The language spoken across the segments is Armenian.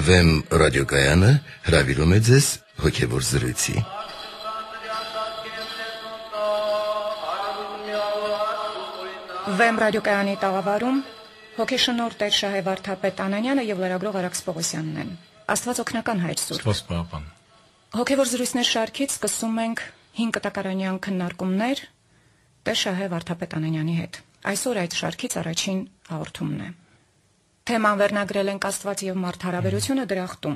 Վեմ ռադիոկայանը հրավիրում է ձեզ հոգևոր զրույցի։ Վեմ ռադիոկայանի տաղավարում հոգեշնոր Տեր Շահե Վարդապետ Անանյանը եւ լրագրող Արաքս Պողոսյանն են։ Աստված օգնական հայր սուր։ Աստված պահապան։ Հոգևոր զրույցներ շարքից սկսում ենք 5 կտակարանյան քննարկումներ Տեր Շահե Վարդապետ Անանյանի հետ։ Այսօր այդ շարքից առաջին հաղորդումն է։ Թեման վերնագրել ենք Աստված եւ մարդ հարաբերությունը դրախտում։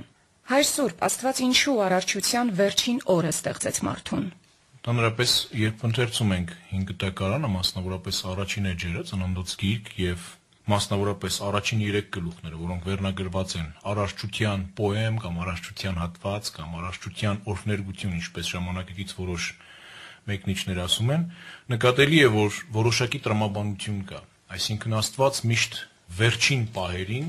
Հայր Սուրբ, Աստված ինչու արարչության վերջին օրը ստեղծեց մարդուն։ Տանրապես, երբ ընթերցում ենք 5 տակարանը, մասնավորապես առաջին էջերը, ծննդոց գիրք եւ մասնավորապես առաջին 3 գլուխները, որոնք վերնագրված են արարչության պոեմ կամ արարչության հատված կամ արարչության օրհներգություն, ինչպես ժամանակակից որոշ մեկնիչներ ասում են, նկատելի է, որ որոշակի տրամաբանություն կա։ Այսինքն Աստված միշտ վերջին պահերին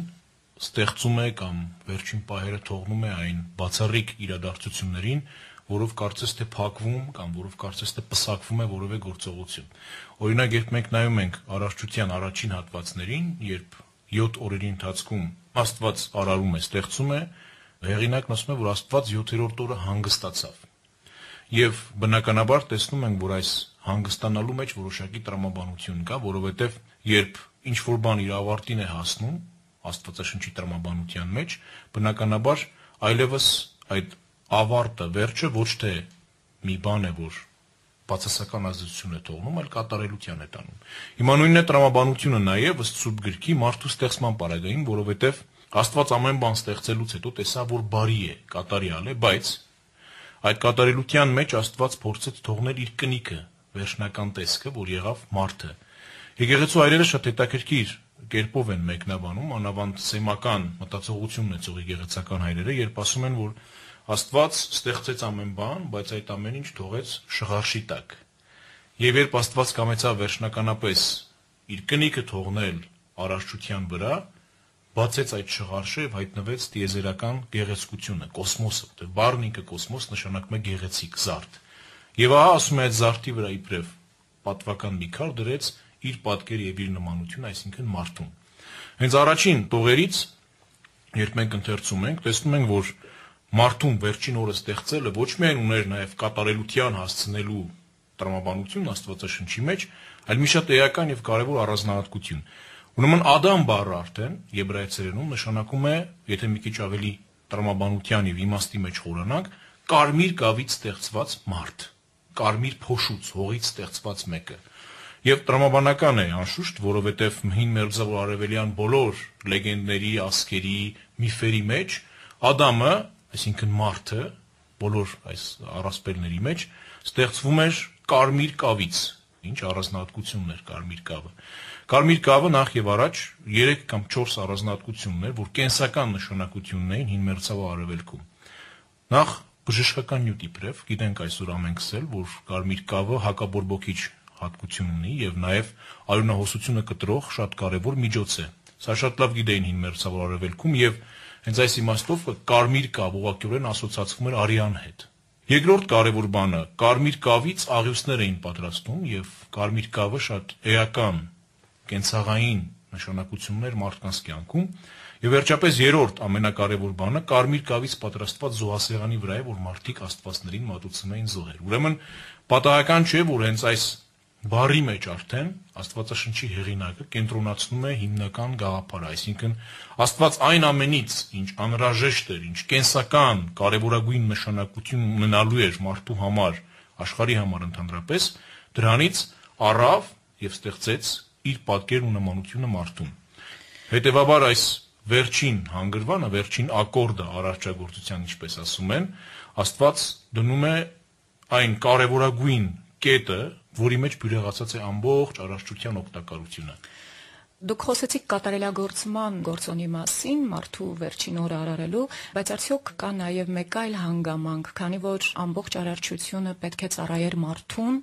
ստեղծում է կամ վերջին պահերը թողնում է այն բացառիկ իրադարձություններին, որով կարծես թե փակվում կամ որով կարծես թե պսակվում է որևէ գործողություն։ Օրինակ, երբ մենք նայում ենք արարչության առաջին հատվածներին, երբ 7 օրերի ընթացքում Աստված արարում է, ստեղծում է, հեղինակն ասում է, որ Աստված 7-րդ օրը հանգստացավ։ Եվ բնականաբար տեսնում ենք, որ այս հանգստանալու մեջ որոշակի տրամաբանություն կա, որովհետև երբ ինչ որ բան իր ավարտին է հասնում Աստվածաշնչի տրամաբանության մեջ, բնականաբար այլևս այդ ավարտը, վերջը ոչ թե մի բան է, որ բացասական ազդեցություն է թողնում, այլ կատարելության է տանում։ Հիմա նույնն է տրամաբանությունը նաև ըստ Սուրբ գրքի մարդու ստեղծման պարագային, որովհետև Աստված ամեն բան ստեղծելուց հետո տեսավ, որ բարի է, կատարյալ է, բայց այդ կատարելության մեջ Աստված փորձեց թողնել իր կնիքը, վերջնական տեսքը, որ եղավ մարդը։ Եկեղեցու այրերը շատ հետաքրքիր կերպով են մեկնաբանում, անավանդ սեմական մտածողությունն է ծողի գեղեցական հայրերը, երբ ասում են, որ Աստված ստեղծեց ամեն բան, բայց այդ ամեն ինչ թողեց շղարշի տակ։ Եվ երբ Աստված կամեցավ վերջնականապես իր կնիքը թողնել արարչության վրա, բացեց այդ շղարշը եւ հայտնվեց տիեզերական գեղեցկությունը, կոսմոսը, որտեղ բառն ինքը կոսմոս նշանակում է գեղեցիկ, զարդ։ Եվ ահա ասում է այդ զարդի վրա իբրև պատվական մի քար դրեց իր պատկերը եւ իր նմանությունը, այսինքն մարդուն։ Հենց առաջին տողերից երբ մենք ընթերցում ենք, տեսնում ենք, որ մարդուն վերջին օրը ստեղծելը ոչ միայն ուներ նաև կատարելության հասցնելու տրամաբանություն Աստվածաշնչի մեջ, այլ մի շատ էական եւ կարեւոր առանձնահատկություն։ Ուրեմն Ադամ բառը արդեն եբրայեցերենում նշանակում է, եթե մի քիչ ավելի տրամաբանության եւ իմաստի մեջ խորանանք, կարմիր կավից ստեղծված մարդ, կարմիր փոշուց, հողից ստեղծված մեկը։ Եվ տրամաբանական է անշուշտ, որովհետև հին մերձավոր արևելյան բոլոր լեգենդների, ասկերի, միֆերի մեջ Ադամը այսինքն մարդը բոլոր այս առասպելների մեջ ստեղծվում էր կարմիր կավից, ինչ առանձնահատկություններ կարմիր կավը։ Կարմիր կավը նախ եւ առաջ 3 կամ 4 առանձնահատկություններ, որ կենսական նշանակությունն էին հին մերձավոր արևելքում։ Նախ բժշկական նյութ իբրև, գիտենք այսօր ամենքս էլ, որ կարմիր կավը հակաբորբոքիչ հատկություն ունի եւ նաեւ արյունահոսությունը կտրող շատ կարեւոր միջոց է։ Սա շատ լավ գիտեին հին մերձավոր արևելքում եւ Հենց այս իմաստով կարմիր կավ ուղղակիորեն ասոցացվում էր արյան հետ։ Երկրորդ կարևոր բանը կարմիր կավից աղյուսներ էին պատրաստում եւ կարմիր կավը շատ էական կենցաղային նշանակություններ մարդկանց կյանքում եւ վերջապես երրորդ ամենակարևոր բանը կարմիր կավից պատրաստված զոհասեղանի վրա է որ մարդիկ աստվածներին մատուցում էին զոհեր ուրեմն պատահական չէ որ հենց այս Բարի մեջ արդեն Աստվածաշնչի հեղինակը կենտրոնացնում է հիմնական գաղափարը, այսինքն Աստված այն ամենից, ինչ անհրաժեշտ էր, ինչ կենսական կարևորագույն նշանակություն ունենալու էր մարդու համար, աշխարհի համար ընդհանրապես, դրանից առավ եւ ստեղծեց իր պատկերն ու նմանությունը մարդուն։ Հետևաբար այս վերջին հանգրվանը, վերջին ակորդը արարչագործության, ինչպես ասում են, Աստված դնում է այն կարևորագույն կետը, որի մեջ բյուրեղացած է ամբողջ առողջության օգտակարությունը։ Դուք խոսեցիք կատարելագործման գործոնի մասին, մարդու վերջին օրը արարելու, բայց արդյոք կա նաև մեկ այլ հանգամանք, քանի որ ամբողջ արարչությունը պետք է ծառայեր մարդուն,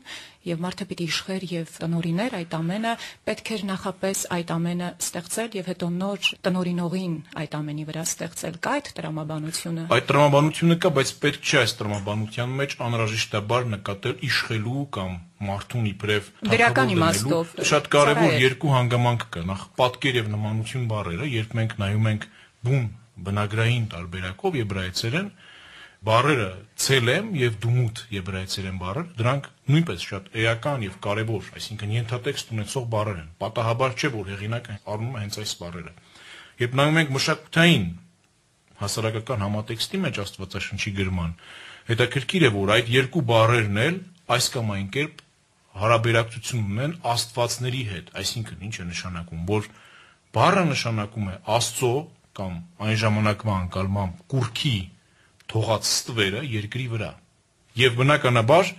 եւ մարդը պիտի իշխեր եւ տնորիներ այդ ամենը պետք էր նախապես այդ ամենը ստեղծել եւ հետո նոր տնորինողին այդ ամենի վրա ստեղծել կա այդ տրամաբանությունը այդ տրամաբանությունը կա բայց պետք չէ այս տրամաբանության մեջ անհրաժեշտաբար նկատել իշխելու կամ մարդուն իբրև դրական իմաստով շատ կարևոր երկու հանգամանք կա նախ պատկեր եւ նմանություն բառերը երբ մենք նայում ենք բուն բնագրային տարբերակով եբրայեցերեն բառերը ցելեմ եւ դումութ եբրայեցերեն բառեր, դրանք նույնպես շատ էական եւ կարեւոր, այսինքն ենթատեքստ ունեցող բառեր են։ Պատահաբար չէ, որ հեղինակը առնում է հենց այս բառերը։ Երբ նայում ենք մշակութային հասարակական համատեքստի մեջ Աստվածաշնչի գրման, հետաքրքիր է, որ այդ երկու բառերն էլ այս կամ այն կերպ հարաբերակցություն ունեն Աստվածների հետ, այսինքն ինչ է նշանակում, որ բառը նշանակում է Աստծո կամ այն ժամանակվա անկալմամբ կուրքի թողած ստվերը երկրի վրա։ Եվ բնականաբար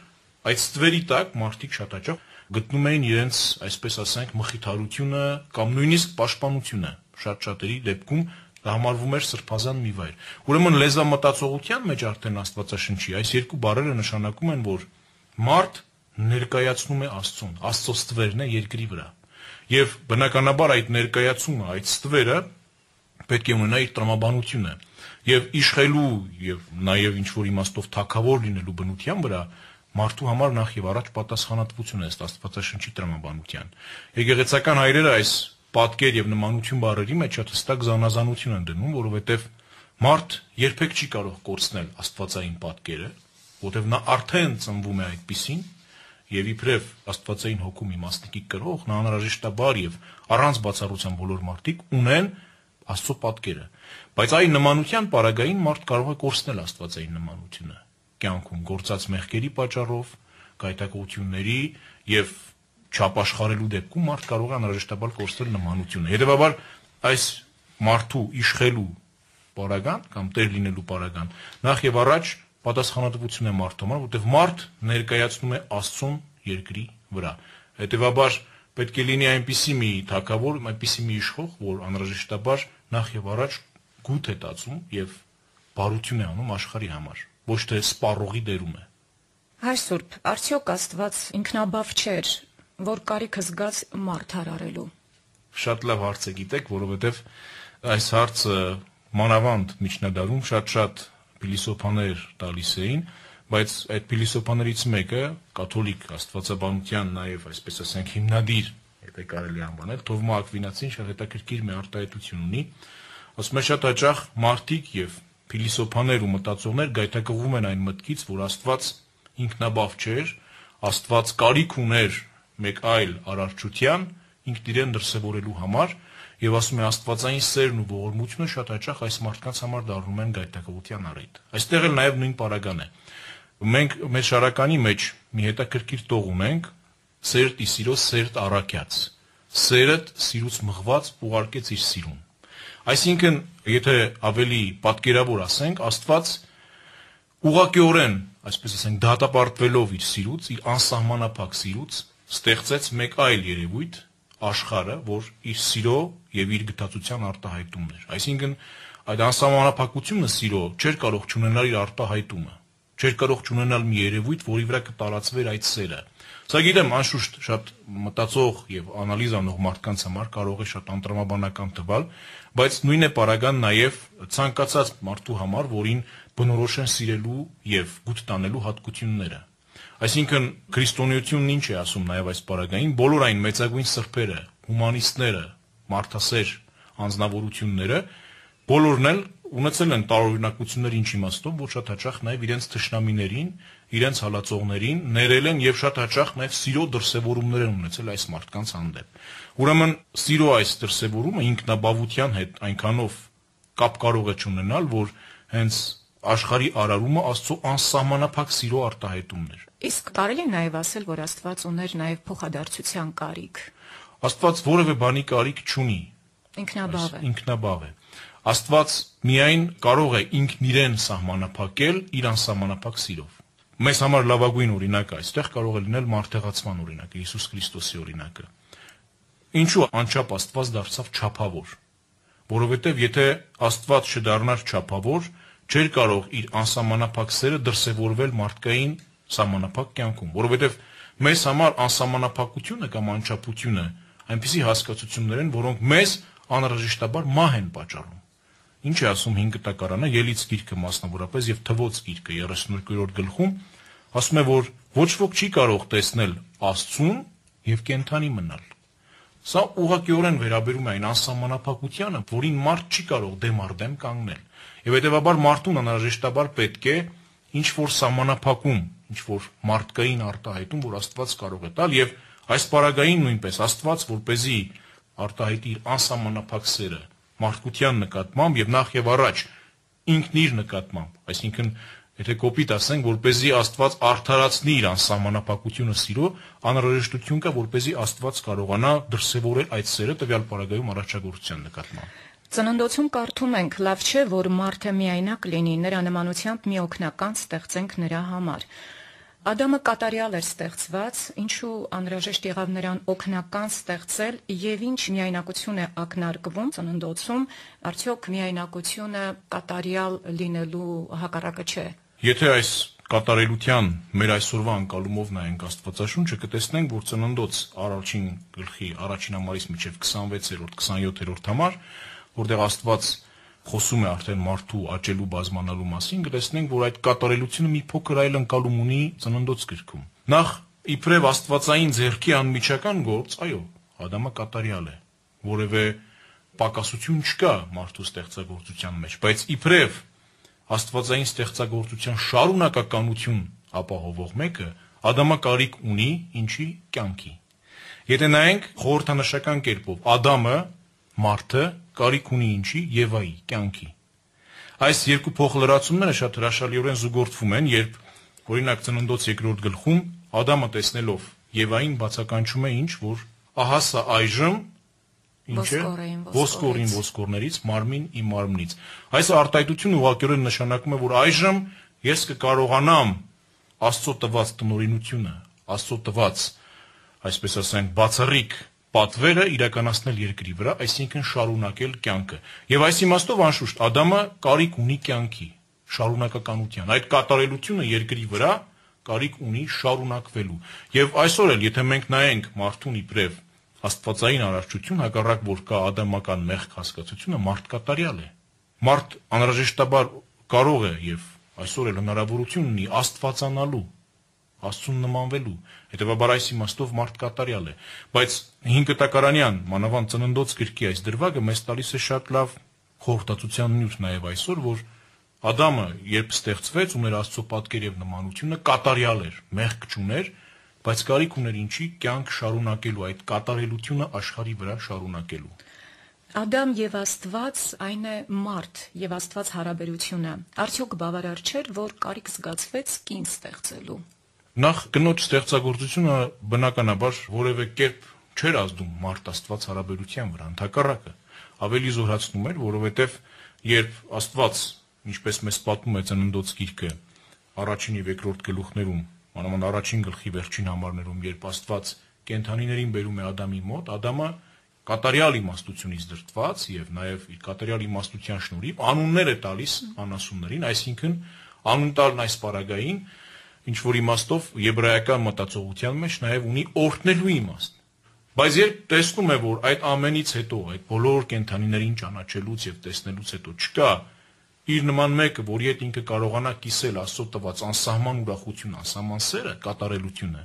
այդ ստվերի տակ մարդիկ շատ հաճախ գտնում էին իրենց, այսպես ասենք, մխիթարությունը կամ նույնիսկ պաշտպանությունը։ Շատ շատերի դեպքում դա համարվում էր սրբազան մի վայր։ Ուրեմն լեզվամտածողության մեջ արդեն Աստվածաշնչի այս երկու բառերը նշանակում են, որ մարդ ներկայացնում է Աստծուն, Աստծո ստվերն է երկրի վրա։ Եվ բնականաբար այդ ներկայացումը, այդ ստվերը պետք է ունենա իր տրամաբանությունը եւ իշխելու եւ նաեւ ինչ որ իմաստով թակավոր լինելու բնության վրա մարդու համար նախ եւ առաջ պատասխանատվություն է Աստվածաշնչի տրամաբանության։ Եկեղեցական հայրերը այս պատկեր եւ նմանություն բառերի մեջ շատ հստակ զանազանություն են դնում, որովհետեւ մարդ երբեք չի կարող կորցնել Աստվածային պատկերը, որովհետեւ նա արդեն ծնվում է այդպիսին եւ իբրև Աստվածային հոգում իմաստիկի կրող նա անհրաժեշտաբար եւ առանց բացառության բոլոր մարդիկ ունեն Աստծո պատկերը։ Բայց այն նմանության պարագային մարդ կարող է կորցնել Աստվածային նմանությունը. Կյանքում գործած մեղքերի պատճառով, գայթակղությունների եւ չապաշխարելու դեպքում մարդ կարող է անհրաժեշտաբար կորցնել նմանությունը։ Հետևաբար այս մարդու իշխելու պարագան կամ տեր լինելու պարագան նախ եւ առաջ պատասխանատվություն է մարդու համար, որտեղ մարդ ներկայացնում է Աստծուն երկրի վրա։ Հետևաբար պետք է լինի այնպիսի մի թակավոր, այնպիսի մի իշխող, որ անհրաժեշտաբար նախ եւ առաջ գութ է տածում եւ բարություն է անում աշխարհի համար, ոչ թե սպառողի դերում է։ Հայր Սուրբ, արդյոք Աստված ինքնաբավ չէր, որ կարիքը զգաց մարդ հարարելու։ Շատ լավ հարց է գիտեք, որովհետեւ այս հարցը մանավանդ միջնադարում շատ-շատ փիլիսոփաներ տալիս էին, բայց այդ փիլիսոփաներից մեկը կաթոլիկ աստվածաբանության նաև այսպես ասենք հիմնադիր, եթե կարելի անվանել, Թովմա Ակվինացին շատ հետաքրքիր մի արտահայտություն ունի, Ասում եմ շատ հաճախ մարդիկ եւ փիլիսոփաներ ու մտածողներ գայթակղվում են այն մտքից, որ Աստված ինքնաբավ չէր, Աստված կարիք ուներ մեկ այլ արարչության ինքն իրեն դրսևորելու համար եւ ասում է Աստվածային սերն ու ողորմությունը շատ հաճախ այս մարդկանց համար դառնում են գայթակղության առիթ։ Այստեղ էլ նաեւ նույն պարագան է։ Մենք մեր շարականի մեջ մի հետաքրքիր տող ունենք սերտ ի սիրո սերտ առաքյաց։ Սերդ սիրուց մղված ուղարկեց իր սիրուն Այսինքն, եթե ավելի պատկերավոր ասենք, Աստված ուղղակիորեն, այսպես ասենք, դատապարտվելով իր սիրուց, իր անսահմանափակ սիրուց, ստեղծեց մեկ այլ երևույթ, աշխարհը, որ իր սիրո եւ իր գտածության արտահայտումն էր։ Այսինքն, այդ անսահմանափակությունը սիրո չէր կարող ճանաչել իր արտահայտումը չէր կարող ճանաչել մի երևույթ, որի վրա կտարածվեր այդ սերը։ Սա գիտեմ, անշուշտ շատ մտածող եւ անալիզ անող մարդկանց համար կարող է շատ անտրամաբանական թվալ, բայց նույն է պարագան նաեւ ցանկացած մարդու համար, որին բնորոշ են սիրելու եւ գուտ տանելու հատկությունները։ Այսինքն քրիստոնեությունն ինչ է ասում նաեւ այս պարագային, բոլոր այն մեծագույն սրբերը, հումանիստները, մարդասեր անznավորությունները, բոլորն էլ ունեցել են տարօրինակություններ ինչ իմաստով, որ շատ հաճախ նաև իրենց թշնամիներին, իրենց հալածողներին ներել են եւ շատ հաճախ նաև սիրո դրսեւորումներ են ունեցել այս մարդկանց հանդեպ։ Ուրեմն սիրո այս դրսևորումը ինքնաբավության հետ այնքանով կապ կարող է ունենալ, որ հենց աշխարհի արարումը Աստծո անսահմանափակ սիրո արտահայտումն էր։ Իսկ կարելի է նաև ասել, որ Աստված ուներ նաև փոխադարձության կարիք։ Աստված որևէ բանի կարիք չունի։ Ինքնաբավ է։ Ինքնաբավ է։ Աստված միայն կարող է ինքն իրեն սահմանափակել իր անսահմանափակ սիրով։ Մեզ համար լավագույն օրինակը այստեղ կարող է լինել մարդեղացման օրինակը, Հիսուս Քրիստոսի օրինակը։ Ինչու անչափ Աստված դարձավ չափավոր։ Որովհետև եթե Աստված չդառնար չափավոր, չէր կարող իր անսահմանափակ սերը դրսևորվել մարդկային սահմանափակ կյանքում, որովհետև մեզ համար անսահմանափակությունը կամ անչափությունը այնպիսի հասկացություններ են, որոնք մեզ անհրաժեշտաբար մահ են պատճառում։ Ինչ է ասում 5 տակարանը, ելից գիրքը մասնավորապես եւ թվոց գիրքը 32-րդ գլխում, ասում է, որ ոչ ոք չի կարող տեսնել Աստծուն եւ կենթանի մնալ։ Սա ուղղակիորեն վերաբերում է այն անսահմանափակությանը, որին մարդ չի կարող դեմ առ դեմ կանգնել։ Եվ հետեւաբար մարդուն անհրաժեշտաբար պետք է ինչ որ սահմանափակում, ինչ որ մարդկային արտահայտում, որ Աստված կարող է տալ եւ այս պարագային նույնպես Աստված, որ เป զի արտահայտի անսահմանափակ սերը մարդկության նկատմամբ եւ նախ եւ առաջ ինքն իր նկատմամբ, այսինքն Եթե կոպիտ ասենք, որ เป զի Աստված արդարացնի իր անսահմանապակությունը սիրո, անհրաժեշտություն կա, որ เป զի Աստված կարողանա դրսևորել այդ սերը տվյալ պարագայում առաջագործության նկատմամբ։ Ծննդոցում կարդում ենք. «Լավ չէ, որ մարդը միայնակ լինի, նրա նմանությամբ մի օգնական ստեղծենք նրա համար»։ Ադամը կատարյալ էր ստեղծված, ինչու անհրաժեշտ եղավ նրան օգնական ստեղծել եւ ինչ միայնակություն է ակնարկվում ծննդոցում, արդյոք միայնակությունը կատարյալ լինելու հակառակը չէ։ Եթե այս կատարելության մեր այսօրվա անկալումով նայենք Աստվածաշունչը, կտեսնենք, որ ծննդոց առաջին գլխի առաջին համարից մինչև 26-րդ, 27-րդ համար, որտեղ Աստված խոսում է արդեն մարդու աճելու բազմանալու մասին, կտեսնենք, որ այդ կատարելությունը մի փոքր այլ անկալում ունի ծննդոց գրքում։ Նախ իբրև Աստվածային ձեռքի անմիջական գործ, այո, Ադամը կատարյալ է, որևէ պակասություն չկա մարդու ստեղծագործության մեջ, բայց իբրև աստվածային ստեղծագործության շարունակականություն ապահովող մեկը Ադամը կարիք ունի ինչի կյանքի։ Եթե նայենք խորհրդանշական կերպով Ադամը մարդը կարիք ունի ինչի Եվայի կյանքի։ Այս երկու փոխլրացումները շատ հրաշալիորեն զուգորդվում են, երբ օրինակ ծննդոց երկրորդ գլխում Ադամը տեսնելով Եվային բացականչում է ինչ, որ ահա սա այժմ Ինչը ոսկորին ոսկորներից, մարմին իմ մարմնից։ Այս արտահայտությունը ուղղակիորեն նշանակում է, որ այժմ ես կկարողանամ Աստծո տված տնօրինությունը, Աստծո տված, այսպես ասենք, բացառիկ պատվերը իրականացնել երկրի վրա, այսինքն շարունակել կյանքը։ Եվ այս իմաստով անշուշտ Ադամը կարիք ունի կյանքի, շարունակականության։ Այդ կատարելությունը երկրի վրա կարիք ունի շարունակվելու։ Եվ այսօր էլ, եթե մենք նայենք մարդուն իբրև աստվածային արարչություն, հակառակ որ կա ադամական մեղք հասկացությունը, մարդ կատարյալ է։ Մարդ անհրաժեշտաբար կարող է եւ այսօր էլ հնարավորություն ունի աստվածանալու, Աստծուն նմանվելու։ Հետևաբար այս իմաստով մարդ կատարյալ է, բայց 5 կտակարանյան մանավանդ ծննդոց գրքի այս դրվագը մեզ տալիս է շատ լավ խորհրդածության նյութ նաև այսօր, որ Ադամը երբ ստեղծվեց, ուներ Աստծո պատկեր եւ նմանությունը, կատարյալ էր, մեղք չուներ, բայց կարիք ուներ ինչի կյանք շարունակելու այդ կատարելությունը աշխարի վրա շարունակելու Ադամ եւ Աստված այն է մարդ եւ Աստված հարաբերությունը արդյոք բավարար չէր որ կարիք զգացվեց կին ստեղծելու Նախ կնոջ ստեղծագործությունը բնականաբար որևէ կերպ չէր ազդում մարդ Աստված հարաբերության վրա ընդհակառակը ավելի զորացնում էր որովհետեւ երբ Աստված ինչպես մեզ պատմում է ծննդոց գիրքը առաջին եւ երկրորդ գլուխներում մանավանդ առաջին գլխի վերջին համարներում, երբ Աստված կենթանիներին բերում է Ադամի մոտ, Ադամը կատարյալ իմաստությունից դրտված եւ նաեւ իր կատարյալ իմաստության շնորհիվ անուններ է տալիս անասուններին, այսինքն անուն տալն այս պարագային ինչ որ իմաստով եբրայական մտածողության մեջ նաեւ ունի օրհնելու իմաստ։ Բայց երբ տեսնում է, որ այդ ամենից հետո, այդ բոլոր կենթանիներին ճանաչելուց եւ տեսնելուց հետո չկա իր նման մեկը, որի հետ ինքը կարողանա կիսել Աստծո տված անսահման ուրախություն, անսահման սերը, կատարելությունը,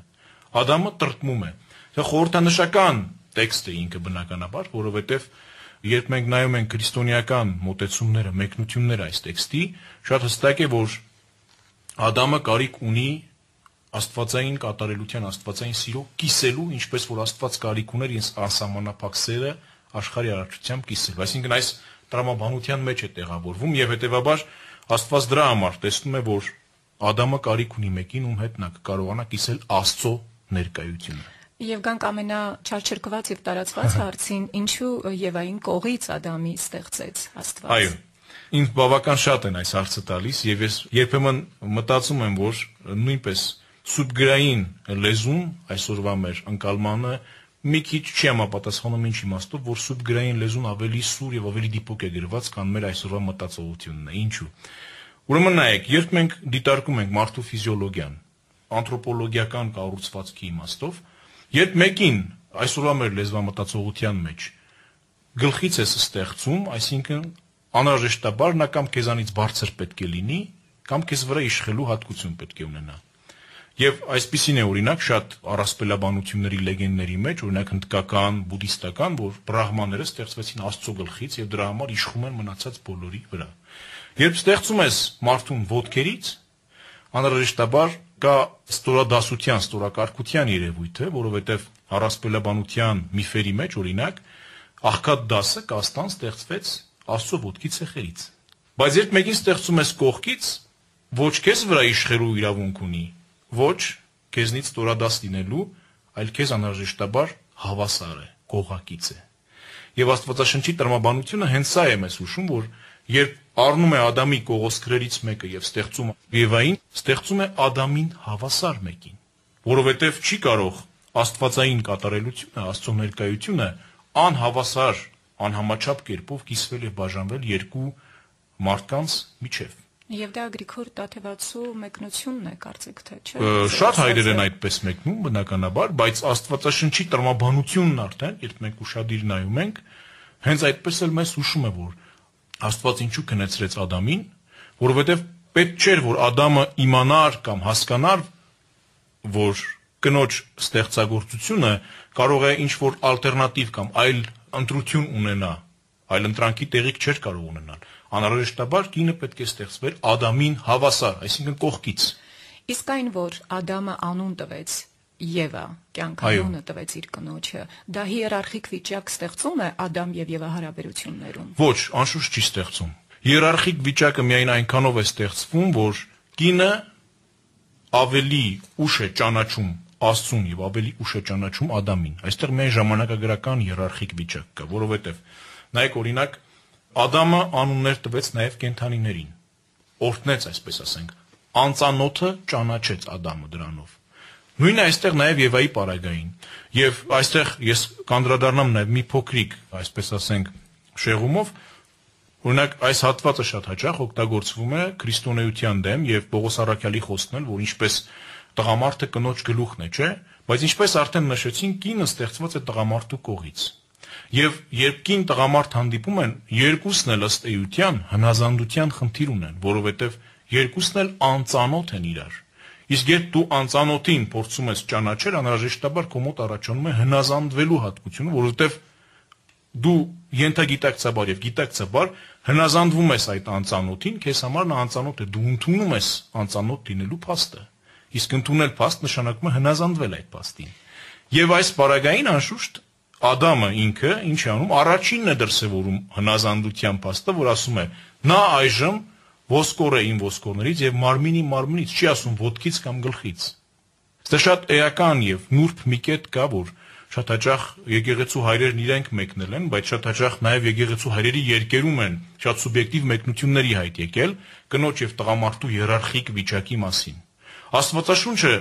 Ադամը տրտմում է։ Դա խորհրդանշական տեքստ է ինքը բնականաբար, որովհետև երբ մենք նայում ենք քրիստոնեական մոտեցումները, մեկնությունները այս տեքստի, շատ հստակ է, որ Ադամը կարիք ունի աստվածային կատարելության, աստվածային սիրո կիսելու, ինչպես որ Աստված կարիք ուներ ինձ անսահմանափակ սերը աշխարհի արարչությամբ կիսելու։ Այսինքն այս տրամաբանության մեջ է տեղավորվում եւ հետեւաբար Աստված դրա համար տեսնում է, որ Ադամը կարիք ունի մեկին, ում հետ նա կկարողանա կիսել Աստծո ներկայությունը։ Եվ գանք ամենաչարչրկված եւ տարածված հարցին, ինչու Եվային կողից Ադամի ստեղծեց Աստված։ Այո, ինձ բավական շատ են այս հարցը տալիս եւ ես երբեմն մտածում եմ, որ նույնպես սուբգրային լեզուն այսօրվա մեր ընկալմանը մի քիչ չի համապատասխանում ինչ իմաստով, որ սուրբ գրային լեզուն ավելի սուր եւ ավելի դիպուկ է գրված, քան մեր այսօրվա մտածողությունն է։ Ինչու։ Ուրեմն նայեք, երբ մենք դիտարկում ենք մարդու ֆիզիոլոգիան, անթրոպոլոգիական կառուցվածքի իմաստով, երբ մեկին այսօրվա մեր լեզվամտածողության մեջ գլխից է ստեղծում, այսինքն անհրաժեշտաբար նա կամ քեզանից բարձր պետք է լինի, կամ քեզ վրա իշխելու հատկություն պետք է ունենա։ Եվ այսպիսին է օրինակ շատ առասպելաբանությունների լեգենդների մեջ, օրինակ հնդկական, բուդհիստական, որ բրահմաները ստեղծվեցին Աստծո գլխից եւ դրա համար իշխում են մնացած բոլորի վրա։ Երբ ստեղծում ես մարդուն ոդքերից, անհրաժեշտաբար կա ստորադասության, ստորակարգության երևույթը, որովհետեւ առասպելաբանության միֆերի մեջ օրինակ աղքատ դասը կաստան ստեղծվեց Աստծո ոդքի ցեխերից։ Բայց երբ մեկին ստեղծում ես կողքից, ոչ քեզ վրա իշխելու իրավունք ունի, ոչ քեզնից ստորադաս լինելու, այլ քեզ անհրաժեշտաբար հավասար է, կողակից է։ Եվ Աստվածաշնչի տրամաբանությունը հենց սա է մեզ հուշում, որ երբ առնում է Ադամի կողոսկրերից մեկը եւ ստեղծում Եվային, ստեղծում է Ադամին հավասար մեկին, որովհետեւ չի կարող Աստվածային կատարելությունը, Աստծո ներկայությունը անհավասար, անհամաչափ կերպով կիսվել եւ բաժանվել երկու մարդկանց միջև։ Եվ դա Գրիգոր Տաթևացու մեկնությունն է, կարծեք թե, չէ՞։ Շատ հայրեր են այդպես մեկնում, բնականաբար, բայց Աստվածաշնչի տրամաբանությունն արդեն, երբ մենք ուրشادիր նայում ենք, հենց այդպես էլ մեզ հուշում է, որ Աստված ինչու կնեցրեց Ադամին, որովհետև պետք չէր, որ Ադամը իմանար կամ հասկանար, որ կնոջ ստեղծագործությունը կարող է ինչ որ ալտերնատիվ կամ այլ ընտրություն ունենա, այլ ընտրանքի տեղիք չէր կարող ունենալ անհրաժեշտաբար կինը պետք է ստեղծվեր Ադամին հավասար, այսինքն կողքից։ Իսկ այն, որ Ադամը անուն տվեց Եվա, կյանքանունը տվեց իր կնոջը, դա հիերարխիկ վիճակ ստեղծում է Ադամ եւ Եվա հարաբերություններում։ Ոչ, անշուշտ չի ստեղծում։ Հիերարխիկ վիճակը միայն այնքանով է ստեղծվում, որ կինը ավելի ուշ է ճանաչում Աստծուն եւ ավելի ուշ է ճանաչում Ադամին։ Այստեղ միայն ժամանակագրական հիերարխիկ վիճակ կա, որովհետեւ նայեք օրինակ Ադամը անուններ տվեց նաև կենթանիներին։ Օրհնեց, այսպես ասենք։ Անծանոթը ճանաչեց Ադամը դրանով։ Նույնը այստեղ նաև Եվայի պարագային։ Եվ այստեղ ես կանդրադառնամ նաև մի փոքրիկ, այսպես ասենք, շեղումով, Օրինակ այս հատվածը շատ հաճախ օգտագործվում է քրիստոնեության դեմ եւ Պողոս Արաքյալի խոսքն էլ, որ ինչպես տղամարդը կնոջ գլուխն է, չէ՞, բայց ինչպես արդեն նշեցին, կինը ստեղծված է տղամարդու կողից։ Եվ երբ կին տղամարդ հանդիպում են, երկուսն էլ ըստ էության հնազանդության խնդիր ունեն, որովհետև երկուսն էլ անծանոթ են իրար։ Իսկ երբ դու անծանոթին փորձում ես ճանաչել, անհրաժեշտաբար քո մոտ առաջանում է հնազանդվելու հատկությունը, որովհետև դու ենթագիտակցաբար եւ գիտակցաբար հնազանդվում ես այդ անծանոթին, քեզ համար նա անծանոթ է, դու ընդունում ես անծանոթ լինելու փաստը։ Իսկ ընդունել փաստ նշանակում է հնազանդվել այդ փաստին։ Եվ այս բարագային անշուշտ Ադամը ինքը ինչ է անում, առաջինն է դրսևորում հնազանդության փաստը, որ ասում է. նա այժմ ոսկոր է իմ ոսկորներից եւ մարմինի մարմնից, չի ասում ոտքից կամ գլխից։ Դա շատ էական եւ նուրբ մի կետ կա, որ շատ հաճախ եկեղեցու հայրերն իրենք մեկնել են, բայց շատ հաճախ նաև եկեղեցու հայրերի երկերում են շատ սուբյեկտիվ մեկնությունների հայտ եկել կնոջ եւ տղամարդու երարխիկ վիճակի մասին։ Աստվածաշունչը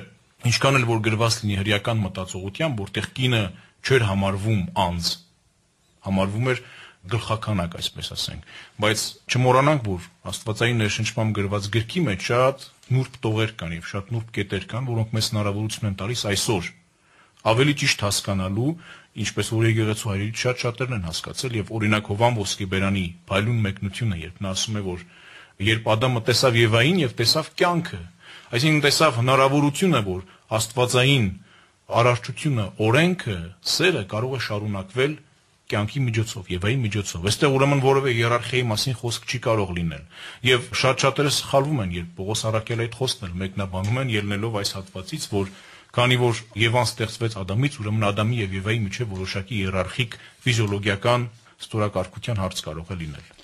ինչքան էլ որ գրված լինի հրեական մտածողությամբ, որտեղ կինը չէր համարվում անձ, համարվում էր գլխականակ, այսպես ասենք, բայց չմոռանանք, որ Աստվածային ներշնչմամբ գրված գրքի մեջ շատ նուրբ տողեր կան եւ շատ նուրբ կետեր կան, որոնք մեզ հնարավորություն են տալիս այսօր ավելի ճիշտ հասկանալու, ինչպես որ եկեղեցու հայրերից շատ շատերն են հասկացել եւ օրինակ Հովան Ոսկեբերանի փայլուն մեկնությունը, երբ նա ասում է, որ երբ Ադամը տեսավ Եվային եւ տեսավ կյանքը, այսինքն տեսավ հնարավորությունը, որ Աստվածային արարչությունը, օրենքը, սերը կարող է շարունակվել կյանքի միջոցով եւ այն միջոցով։ Այստեղ ուրեմն որևէ հիերարխիայի մասին խոսք չի կարող լինել։ Եվ շատ-շատերը սխալվում են, երբ Պողոս Արաքել այդ խոսքն էլ մեկնաբանում են ելնելով այս հատվածից, որ քանի որ Եվան ստեղծվեց Ադամից, ուրեմն Ադամի եւ Եվայի միջև որոշակի հիերարխիկ ֆիզիոլոգիական ստորակարգության հարց կարող է լինել։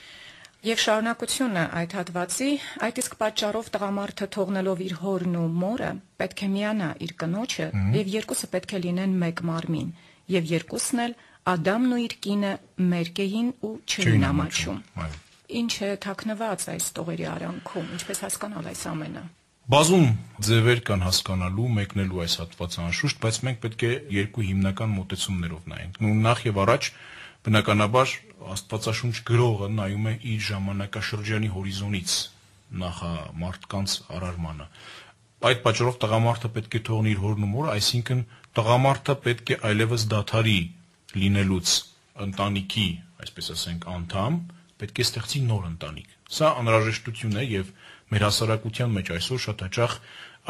Եվ շարունակությունը այդ հատվածի, այդ իսկ պատճառով տղամարդը թողնելով իր հորն ու մորը, պետք է միանա իր կնոջը, եւ երկուսը պետք է լինեն մեկ մարմին, եւ երկուսն էլ Ադամն ու իր կինը մերկեին ու չէին ամաչում։ Ինչ է թաքնված այս տողերի արանքում, ինչպես հասկանալ այս ամենը։ Բազում ձևեր կան հասկանալու, մեկնելու այս հատվածը անշուշտ, բայց մենք պետք է երկու հիմնական մոտեցումներով նայենք։ Նու նախ եւ առաջ բնականաբար Աստվածաշունչ գրողը նայում է իր ժամանակաշրջանի հորիզոնից նախա մարդկանց արարմանը։ Այդ պատճառով տղամարդը պետք է թողնի իր հորն ու մորը, այսինքն տղամարդը պետք է այլևս դաթարի լինելուց ընտանիքի, այսպես ասենք, անդամ, պետք է ստեղծի նոր ընտանիք։ Սա անհրաժեշտություն է եւ մեր հասարակության մեջ այսօր շատ հաճախ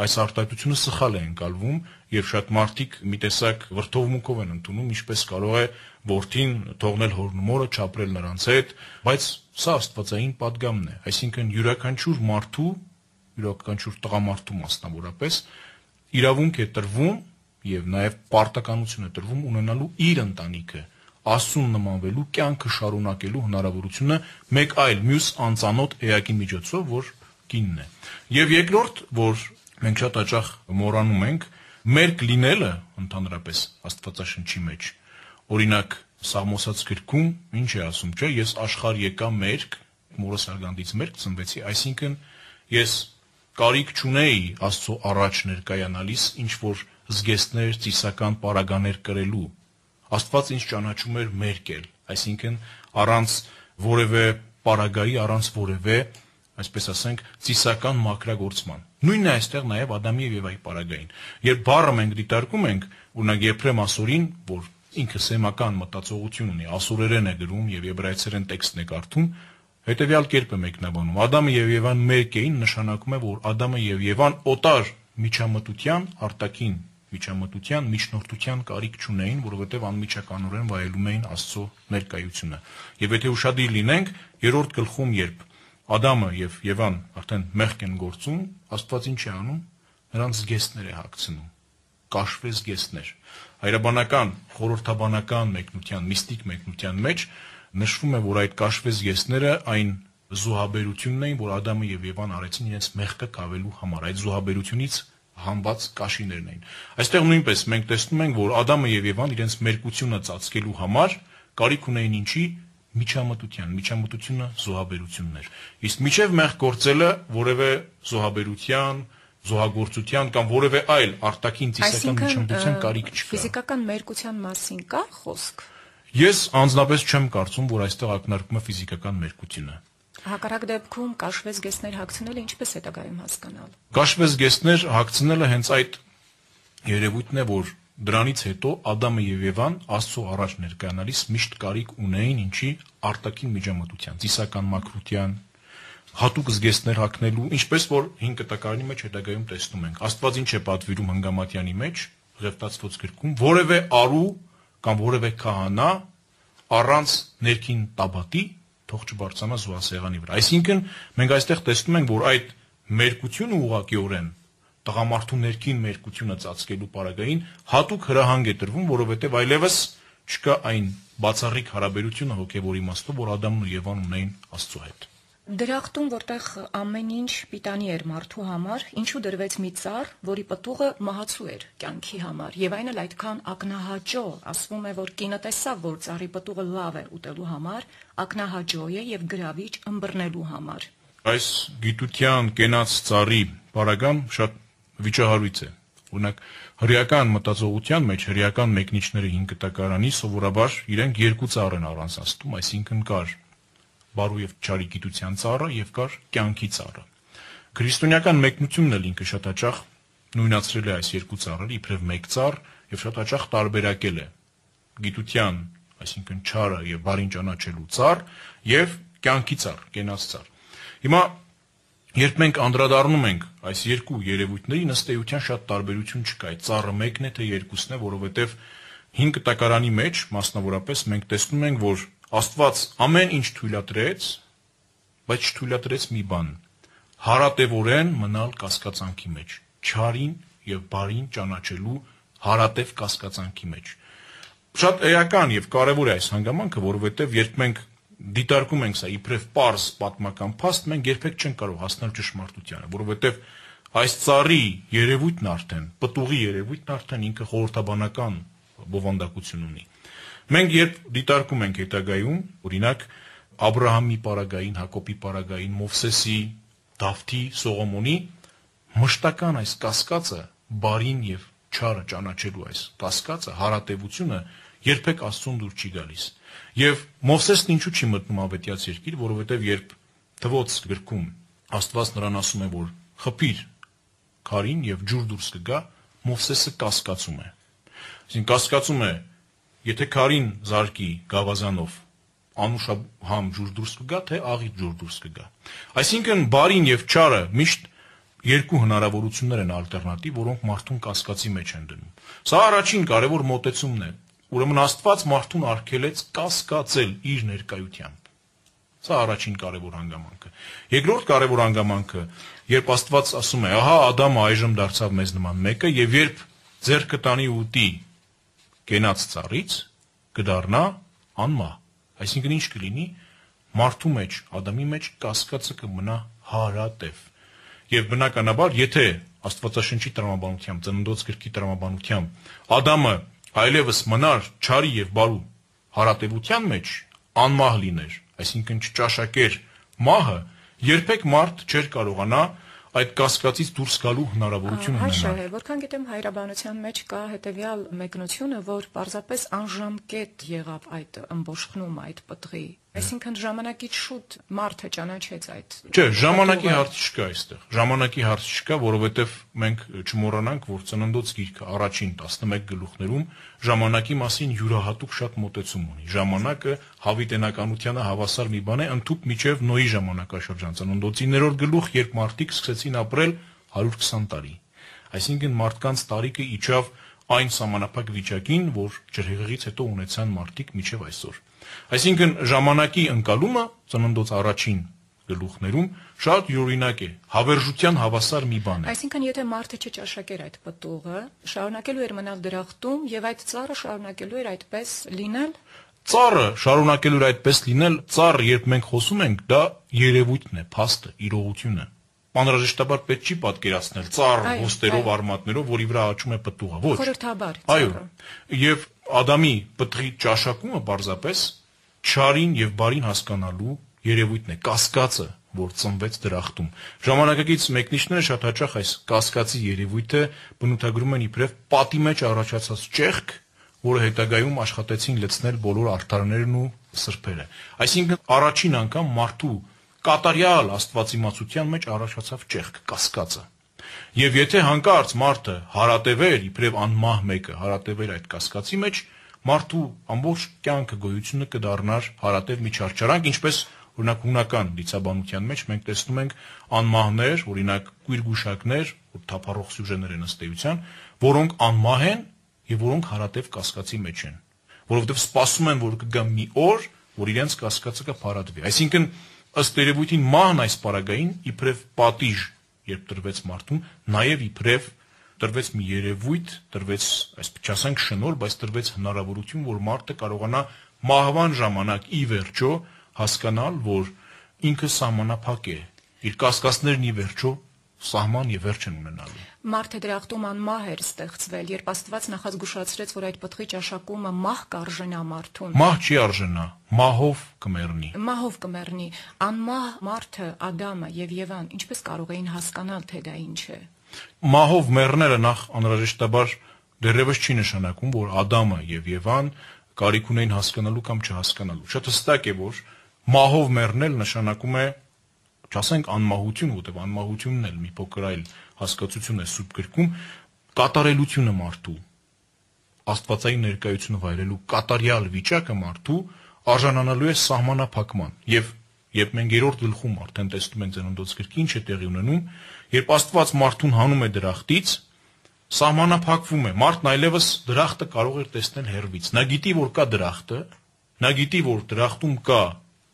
այս արտահայտությունը սխալ է ընկալվում եւ շատ մարդիկ մի տեսակ վրթովմունքով են ընդունում ինչպես կարող է որդին թողնել հորնմորը չապրել նրանց հետ, բայց սա աստվածային падգամն է, այսինքն յուրաքանչյուր մարդու, յուրաքանչյուր տղամարդու մասնավորապես իրավունք է տրվում եւ նաեւ պարտականություն է տրվում ունենալու իր ընտանիքը, ասուն նմանվելու կյանքը շարունակելու հնարավորությունը մեկ այլ մյուս անծանոթ էակի միջոցով, որ կինն է։ Եվ երկրորդ, որ մենք շատ հաճախ մոռանում ենք, մեր կլինելը ընդհանրապես Աստվածաշնչի մեջ օրինակ Սամոսած գրքում ինչ է ասում, չէ, ես աշխարհ եկա մերկ, մորս արգանդից մերկ ծնվեցի, այսինքն ես կարիք չունեի Աստծո առաջ ներկայանալիս ինչ որ զգեստներ, ծիսական պարագաներ կրելու։ Աստված ինձ ճանաչում էր մերկել, այսինքն առանց որևէ պարագայի, առանց որևէ, այսպես ասենք, ծիսական մակրագործման։ Նույնն է այստեղ նաև Ադամի եւ Եվայի պարագային։ Երբ բառը մենք դիտարկում ենք, օրինակ Եփրեմ ասորին, որ ինքը սեմական մտածողություն ունի, ասորերեն է գրում եւ եբրայցերեն տեքստն է կարդում, հետեւյալ կերպ է մեկնաբանում։ Ադամը եւ Եվան մերկ էին, նշանակում է, որ Ադամը եւ Եվան օտար միջամտության արտակին միջամտության, միջնորդության կարիք չունեին, որովհետև անմիջականորեն վայելում էին Աստծո ներկայությունը։ Եվ եթե ուշադիր լինենք, երրորդ գլխում, երբ Ադամը եւ Եվան արդեն մեղք են գործում, Աստված ինչ է անում։ Նրանց զգեստներ է հագցնում։ Կաշվե զգեստներ։ Հայրաբանական, խորհրդաբանական մեկնության, միստիկ մեկնության մեջ նշվում է, որ այդ կաշվե զգեստները այն զոհաբերությունն էին, որ Ադամը եւ Եվան արեցին իրենց մեղքը կավելու համար։ Այդ զոհաբերությունից համբած կաշիներն էին։ Այստեղ նույնպես մենք տեսնում ենք, որ Ադամը եւ Եվան իրենց մերկությունը ծածկելու համար կարիք ունեին ինչի? Միջամտության, միջամտությունը զոհաբերությունն էր։ Իսկ միջև մեղ գործելը որևէ զոհաբերության, զոհագործության կամ որևէ այլ արտաքին ծիսական միջամտության կարիք չկա։ Ֆիզիկական մերկության մասին կա խոսք։ Ես անձնապես չեմ կարծում, որ այստեղ ակնարկում է ֆիզիկական մերկությունը։ Հակառակ դեպքում կաշվեց գեսներ հագցնելը ինչպես է տակայում հասկանալ։ Կաշվեց գեսներ հագցնելը հենց այդ երևույթն է, որ դրանից հետո Ադամը եւ Եվան Աստծո առաջ ներկայանալիս միշտ կարիք ունեին ինչի արտաքին միջամտության, ծիսական մակրության, հատուկ զգեստներ հակնելու, ինչպես որ 5 կտակարանի մեջ հետագայում տեսնում ենք։ Աստված ինչ է պատվիրում հնգամատյանի մեջ, Ղևտացված գրքում, որևէ արու կամ որևէ քահանա առանց ներքին տաբատի թող չբարձրանա զոհասեղանի վրա։ Այսինքն մենք այստեղ տեսնում ենք, որ այդ մերկությունը ուղղակիորեն տղամարդու ներքին մերկությունը ծածկելու պարագային հատուկ հրահանգ է տրվում, որովհետև այլևս չկա այն բացառիկ հարաբերությունը հոգևոր իմաստով, որ Ադամն ու Եվան ունեին Աստծո հետ։ Դրախտում, որտեղ ամեն ինչ պիտանի էր մարդու համար, ինչու դրվեց մի ծառ, որի պտուղը մահացու էր կյանքի համար, եւ այն էլ այդքան ակնահաճո, ասվում է, որ կինը տեսավ, որ ծառի պտուղը լավ է ուտելու համար, ակնահաճո է եւ գրավիչ ըմբռնելու համար։ Այս գիտության կենաց ծառի բարագան շատ վիճահարույց է։ Օրինակ հրեական մտածողության մեջ հրեական մեկնիչները 5 կտակարանի սովորաբար իրենք երկու ծառ են առանձնացնում, այսինքն կար բարու եւ չարի գիտության ծառը եւ կար կյանքի ծառը։ Քրիստոնեական մեկնությունն էլ ինքը շատ հաճախ նույնացրել է այս երկու ծառերը իբրև մեկ ծառ եւ շատ հաճախ տարբերակել է գիտության, այսինքն չարը եւ բարին ճանաչելու ծառ եւ կյանքի ծառ, կենաց ծառ։ Հիմա երբ մենք անդրադառնում ենք այս երկու երևույթների, ըստ էության շատ տարբերություն չկա։ Այդ ծառը մեկն է թե երկուսն է, որովհետեւ 5 տակարանի մեջ մասնավորապես մենք տեսնում ենք, որ Աստված ամեն ինչ թույլատրեց, բայց չթույլատրեց մի բան. հարատևորեն մնալ կասկածանքի մեջ, չարին եւ բարին ճանաչելու հարատև կասկածանքի մեջ։ Շատ էական եւ կարեւոր է այս հանգամանքը, որովհետեւ երբ մենք դիտարկում ենք սա իբրև པարզ պատմական փաստ, մենք երբեք չենք կարող հասնել ճշմարտությանը, որովհետեւ այս цаրի երևույթն արդեն, պտուղի երևույթն արդեն ինքը խորհրդաբանական բովանդակություն ունի։ Մենք երբ դիտարկում ենք հետագայում, օրինակ Աբ รา համի պարագային, Հակոբի պարագային, Մովսեսի, Դավթի, Սողոմոնի մշտական այս կասկածը բարին եւ չարը ճանաչելու այս կասկածը, հարատեվությունը երբեք Աստծուն դուր չի գալիս։ Եվ Մովսեսն ինչու չի մտնում ավետյաց երկիր, որովհետեւ երբ թվոց գրքում Աստված նրան ասում է, որ խփիր քարին եւ ջուր դուրս կգա, Մովսեսը կասկածում է։ Այսինքն կասկածում է Եթե քարին զարկի գավազանով, անուշահամ ջուր դուրս կգա, թե աղիտ ջուր դուրս կգա։ Այսինքն բարին եւ չարը միշտ երկու հնարավորություններ են ալտերնատիվ, որոնք մարդուն կասկածի մեջ են դնում։ Սա առաջին կարևոր մոտեցումն է։ Ուրեմն Աստված մարդուն արգելեց կասկածել իր ներկայությամբ։ Սա առաջին կարևոր հանգամանքը։ Երկրորդ կարևոր հանգամանքը, երբ Աստված ասում է, ահա Ադամը այժմ դարձավ մեզ նման մեկը, եւ երբ ձեռքը տանի ուտի կենաց ծառից, կդառնա անմահ։ Այսինքն ինչ կլինի մարդու մեջ, Ադամի մեջ կասկածը կմնա հարատև։ Եվ բնականաբար, եթե Աստվածաշնչի տրամաբանությամբ, ծննդոց գրքի տրամաբանությամբ Ադամը այլևս մնար չարի եւ բարու հարատևության մեջ, անմահ լիներ, այսինքն չճաշակեր մահը, երբեք մարդ չէր կարողանա այդ կասկածից դուրս գալու հնարավորություն ունենալ։ Հայ որքան գիտեմ հայրաբանության մեջ կա հետեւյալ մեկնությունը, որ պարզապես անժամկետ եղավ այդ ըմբոշխնում այդ պտղի Այսինքն ժամանակից շուտ մարդը ճանաչեց այդ։ Չէ, ժամանակի հարց չկա այստեղ։ Ժամանակի հարց չկա, որովհետև մենք չմոռանանք, որ ծննդոց գիրքը առաջին 11 գլուխներում ժամանակի մասին յուրահատուկ շատ մոտեցում ունի։ Ժամանակը հավիտենականությանը հավասար մի բան է, ընդཐུպ միջև Նոյի ժամանակաշրջան ծննդոցի 9-րդ գլուխ, երբ մարդիկ սկսեցին ապրել 120 տարի։ Այսինքն մարդկանց տարիքը իջավ այն սահմանափակ վիճակին, որ ջրհեղեղից հետո ունեցան մարդիկ միջև այսօր։ Այսինքն ժամանակի ընկալումը ծննդոց առաջին գլուխներում շատ յուրօրինակ է, հավերժության հավասար մի բան է։ Այսինքն եթե մարդը չճաշակեր այդ պտուղը, շարունակելու էր մնալ դրախտում եւ այդ ծառը շարունակելու էր այդպես լինել։ Ծառը շարունակելու էր այդպես լինել, ծառ, երբ մենք խոսում ենք, դա երևույթն է, փաստը, իրողությունը անհրաժեշտաբար պետք չի պատկերացնել ծառ ոստերով արմատներով, որի վրա աճում է պտուղը, ոչ։ Խորհրդաբար։ Այո։ Եվ Ադամի պտղի ճաշակումը պարզապես չարին եւ բարին հասկանալու երևույթն է, կասկածը, որ ծնվեց դրախտում։ Ժամանակակից մեկնիչները շատ հաճախ այս կասկածի երևույթը բնութագրում են իբրև պատի մեջ առաջացած ճեղք, որը հետագայում աշխատեցին լցնել բոլոր արդարներն ու սրբերը։ Այսինքն առաջին անգամ մարդու կատարյալ աստվածիմացության մեջ առաջացավ ճեղք, կասկածը։ Եվ եթե հանկարծ մարդը հարատևեր իբրև անմահ մեկը, հարատևեր այդ կասկածի մեջ, մարդու ամբողջ կյանքը գոյությունը կդառնար հարատև միջարճարանք, ինչպես օրինակ հունական դիցաբանության մեջ մենք տեսնում ենք անմահներ, օրինակ կույր գուշակներ, որ թափառող սյուժեներ են ըստ էության, որոնք անմահ են եւ որոնք հարատև կասկածի մեջ են, որովհետեւ սպասում են, որ կգա մի օր, որ իրենց կասկածը կփարատվի։ Այսինքն ըստ երևույթին մահն այս պարագային իբրև պատիժ, երբ տրվեց մարդուն, նաև իբրև տրվեց մի երևույթ, տրվեց, այսպես չասենք շնոր, բայց տրվեց հնարավորություն, որ մարդը կարողանա մահվան ժամանակ ի վերջո հասկանալ, որ ինքը սահմանափակ է, իր կասկածներն ի վերջո սահման եւ վերջ են ունենալու։ Մարդը դրախտում անմահ էր ստեղծվել, երբ Աստված նախազգուշացրեց, որ այդ պտղի ճաշակումը մահ կարժենա մարդուն։ Մահ չի արժենա, մահով կմեռնի։ Մահով կմեռնի։ Անմահ մարդը, Ադամը եւ Եվան ինչպես կարող էին հասկանալ, թե դա ինչ է։ Մահով մեռնելը նախ անհրաժեշտաբար դեռևս չի նշանակում, որ Ադամը եւ Եվան կարիք ունեին հասկանալու կամ չհասկանալու։ Շատ հստակ է, որ մահով մեռնել նշանակում է չասենք անմահություն, որտեղ անմահությունն էլ մի փոքր այլ հասկացություն է սուրբ գրքում, կատարելությունը մարդու աստվածային ներկայությունը վայելելու կատարյալ վիճակը մարդու արժանանալու է սահմանափակման եւ երբ մենք երրորդ գլխում արդեն տեսնում ենք ծննդոց գրքի ինչ է տեղի ունենում երբ աստված մարդուն հանում է դրախտից սահմանափակվում է մարդն այլևս դրախտը կարող է տեսնել հերվից նա գիտի որ կա դրախտը նա գիտի որ դրախտում կա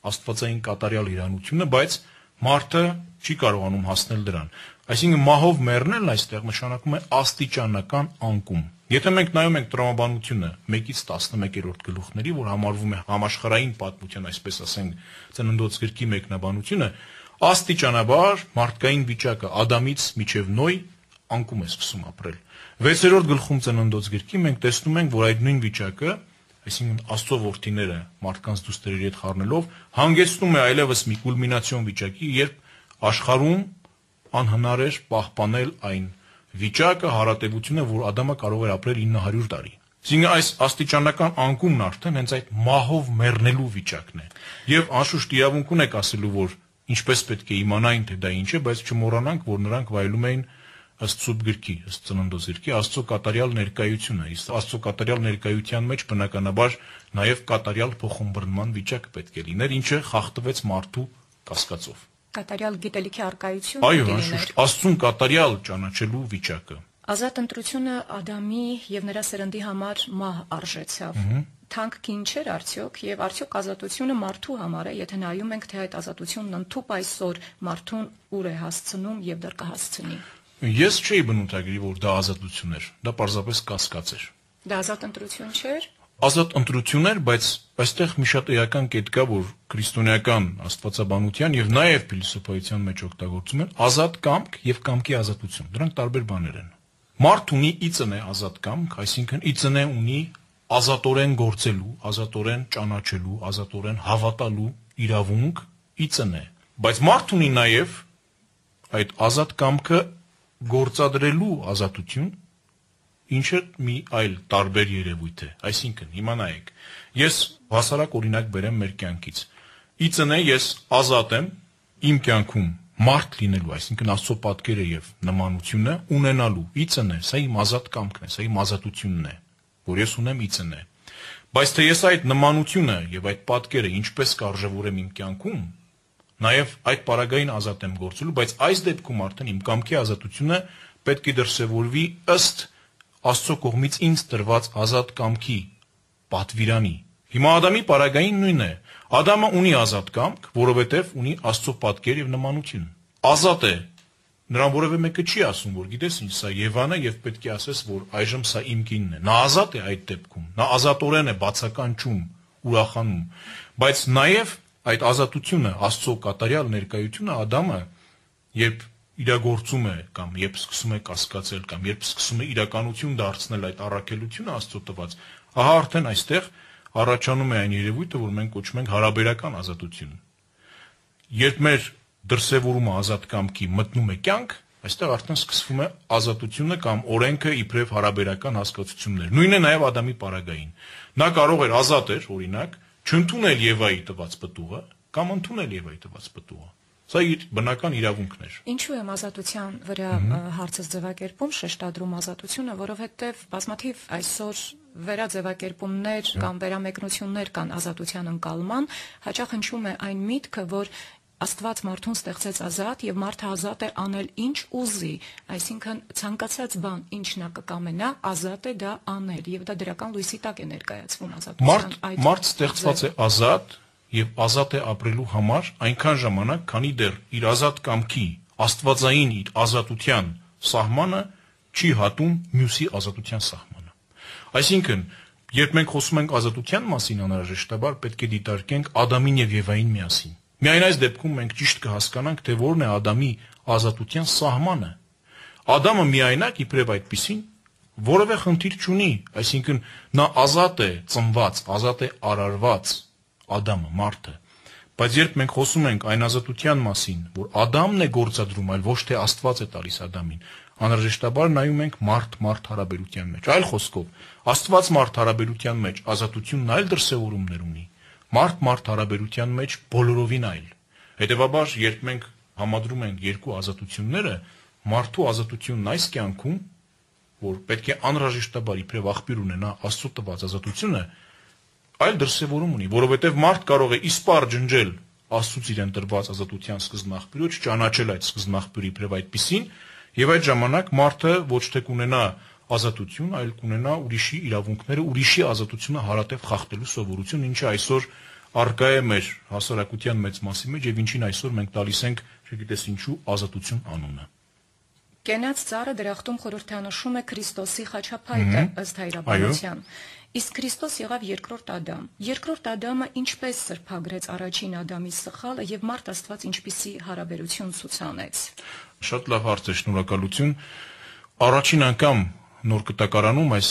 աստվածային կատարյալ իրանությունը բայց մարդը չի կարողանում հասնել դրան։ Այսինքն մահով մեռնելն այստեղ նշանակում է աստիճանական անկում։ Եթե մենք նայում ենք տրամաբանությունը 1-ից 11-րդ գլուխների, որ համարվում է համաշխարհային պատմության, այսպես ասենք, ծննդոց գրքի մեկնաբանությունը, աստիճանաբար մարդկային վիճակը Ադամից մինչև Նոյ անկում է սկսում ապրել։ 6-րդ գլխում ծննդոց գրքի մենք տեսնում ենք, որ այդ նույն վիճակը այսինքն Աստծո որդիները մարդկանց դուստերի հետ խառնելով հանգեցնում է այլևս մի կուլմինացիոն վիճակի, երբ աշխարհում անհնար էր պահպանել այն վիճակը, հարատեվությունը, որ Ադամը կարող էր ապրել 900 տարի։ Այսինքն այս աստիճանական անկումն արդեն հենց այդ մահով մեռնելու վիճակն է։ Եվ անշուշտ իրավունք ունեք ասելու, որ ինչպես պետք է իմանային թե դա ինչ է, բայց չմոռանանք, որ նրանք վայելում էին ըստ սուրբ գրքի, ըստ ծննդոց գրքի Աստծո կատարյալ ներկայությունը, իսկ Աստծո կատարյալ ներկայության մեջ բնականաբար նաև կատարյալ փոխումբռնման վիճակը պետք է լիներ, ինչը խախտվեց մարդու կասկածով։ Կատարյալ գիտելիքի արկայություն Այո, անշուշտ, Աստծուն կատարյալ ճանաչելու վիճակը։ Ազատ ընտրությունը Ադամի եւ նրա սերնդի համար մահ արժեցավ։ Թանկ քին չէր արդյոք եւ արդյոք ազատությունը մարդու համար է, եթե նայում ենք թե այդ ազատությունն ընդཐུպ այսօր մարդուն ուր է հասցնում եւ դեռ կհասցնի։ Ես չէի բնութագրի, որ դա ազատություն էր։ Դա պարզապես կասկած էր։ Դա ազատ ընտրություն չէր։ ազատ ընտրություն էր, բայց այստեղ մի շատ էական կետ կա, որ քրիստոնեական աստվածաբանության եւ նաեւ փիլիսոփայության մեջ օգտագործում են ազատ կամք եւ կամքի ազատություն։ Դրանք տարբեր բաներ են։ Մարդ ունի իծն է ազատ կամք, այսինքն իծն է ունի ազատորեն գործելու, ազատորեն ճանաչելու, ազատորեն հավատալու իրավունք իծն է։ Բայց մարդ ունի նաեւ այդ ազատ կամքը գործադրելու ազատություն, ինչը մի այլ տարբեր երևույթ է։ Այսինքն, հիմա նայեք, ես հասարակ օրինակ բերեմ մեր կյանքից։ Իծն է ես ազատ եմ իմ կյանքում մարդ լինելու, այսինքն Աստծո պատկերը եւ նմանությունը ունենալու։ Իծն է, սա իմ ազատ կամքն է, սա իմ ազատությունն է, որ ես ունեմ իծն է։ Բայց թե ես այդ նմանությունը եւ այդ պատկերը ինչպես կարժևորեմ իմ կյանքում, Նաև այդ պարագային ազատ եմ գործելու, բայց այս դեպքում արդեն իմ կամքի ազատությունը պետք է դրսևորվի ըստ Աստծո կողմից ինձ տրված ազատ կամքի պատվիրանի։ Հիմա Ադամի պարագային նույնն է։ Ադամը ունի ազատ կամք, որովհետև ունի Աստծո պատկեր եւ նմանություն։ Ազատ է։ Նրան որևէ մեկը չի ասում, որ գիտես ինչ, սա Եվան է եւ պետք է ասես, որ այժմ սա իմ կինն է։ Նա ազատ է այդ դեպքում։ Նա ազատորեն է բացականչում, ուրախանում։ Բայց նաեւ այդ ազատությունը, Աստծո կատարյալ ներկայությունը Ադամը, երբ իրագործում է կամ երբ սկսում է կասկածել կամ երբ սկսում է իրականություն դարձնել այդ առաքելությունը Աստծո տված, ահա արդեն այստեղ առաջանում է այն երևույթը, որ մենք կոչում ենք հարաբերական ազատություն։ Երբ մեր դրսևորումը ազատ կամքի մտնում է կյանք, այստեղ արդեն սկսվում է ազատությունը կամ օրենքը իբրև հարաբերական հասկացություններ։ Նույնն է նաև Ադամի պարագային։ Նա կարող էր ազատ էր, օրինակ, չընդունել Եվայի տված պտուղը կամ ընդունել Եվայի տված պտուղը։ Սա իր բնական իրավունքն էր։ Ինչու եմ ազատության վրա հարցս ձևակերպում, շեշտադրում ազատությունը, որովհետև բազմաթիվ այսօր վերաձևակերպումներ կամ վերամեկնություններ կան ազատության ընկալման, հաճախ հնչում է այն միտքը, որ Աստված մարդուն ստեղծեց ազատ եւ մարդը ազատ է անել ինչ ուզի, այսինքն ցանկացած բան ինչ նա կկամենա, ազատ է դա անել եւ դա դրական լույսի տակ է ներկայացվում ազատության Մարդ մարդ ստեղծված է ազատ եւ ազատ է ապրելու համար այնքան ժամանակ, քանի դեռ իր ազատ կամքի աստվածային իր ազատության սահմանը չի հատում մյուսի ազատության սահմանը։ Այսինքն, երբ մենք խոսում ենք ազատության մասին, անհրաժեշտաբար պետք է դիտարկենք Ադամին եւ Եվային միասին։ Միայն այս դեպքում մենք ճիշտ կհասկանանք, թե որն է Ադամի ազատության սահմանը։ Ադամը միայնակ իբրև այդպեսին որևէ խնդիր չունի, այսինքն նա ազատ է ծնված, ազատ է արարված Ադամը, մարդը։ Բայց երբ մենք խոսում ենք այն ազատության մասին, որ Ադամն է գործադրում, այլ ոչ թե Աստված է տալիս Ադամին, անհրաժեշտաբար նայում ենք մարդ-մարդ հարաբերության մեջ։ Այլ խոսքով, Աստված-մարդ հարաբերության մեջ ազատությունն այլ դրսևորումներ ունի մարդ-մարդ հարաբերության մեջ բոլորովին այլ։ Հետևաբար, երբ մենք համադրում ենք երկու ազատությունները, մարդու ազատությունն այս կյանքում, որ պետք է անհրաժեշտաբար իբրև աղբյուր ունենա Աստծո տված ազատությունը, այլ դրսևորում ունի, որովհետև մարդ կարող է իսպար ջնջել Աստծուց իրեն տրված ազատության սկզբնաղբյուրը, չճանաչել այդ սկզբնաղբյուրի իբրև այդպեսին, եւ այդ ժամանակ մարդը ոչ թե կունենա ազատություն, այլ կունենա ուրիշի իրավունքները, ուրիշի ազատությունը հարատև խախտելու սովորություն, ինչը այսօր արկա է մեր հասարակության մեծ մասի մեջ եւ ինչին այսօր մենք տալիս ենք, չգիտես ինչու, ազատություն անունը։ Կենաց ծառը դրախտում խորհրդանշում է Քրիստոսի խաչապայտը ըստ հայրաբանության։ Իսկ Քրիստոս եղավ երկրորդ Ադամ։ Երկրորդ Ադամը ինչպես սրբագրեց առաջին Ադամի սխալը եւ մարդ Աստված ինչպիսի հարաբերություն ցուցանեց։ Շատ լավ հարց է, շնորհակալություն։ Առաջին անգամ նոր կտակարանում այս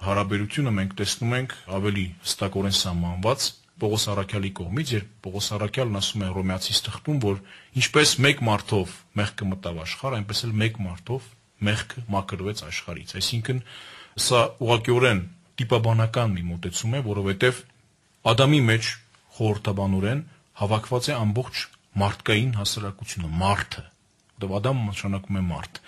հարաբերությունը մենք տեսնում ենք ավելի հստակորեն սահմանված Պողոս Արաքյալի կողմից, երբ Պողոս Արաքյալն ասում է Հռոմեացիս թղթում, որ ինչպես մեկ մարդով մեղքը մտավ աշխարհ, այնպես էլ մեկ մարդով մեղքը մաքրվեց աշխարհից։ Այսինքն սա ուղղակիորեն տիպաբանական մի մոտեցում է, որովհետև Ադամի մեջ խորհրդաբանորեն հավաքված է ամբողջ մարդկային հասարակությունը, մարդը։ Որտեղ Ադամը նշանակում է մարդ։